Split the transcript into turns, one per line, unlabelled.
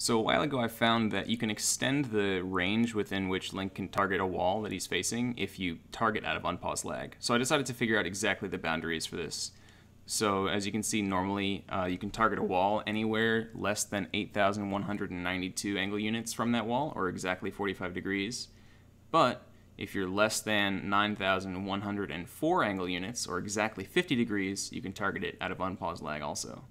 So a while ago I found that you can extend the range within which Link can target a wall that he's facing if you target out of unpause lag. So I decided to figure out exactly the boundaries for this. So as you can see normally uh, you can target a wall anywhere less than 8,192 angle units from that wall or exactly 45 degrees. But if you're less than 9,104 angle units or exactly 50 degrees you can target it out of unpause lag also.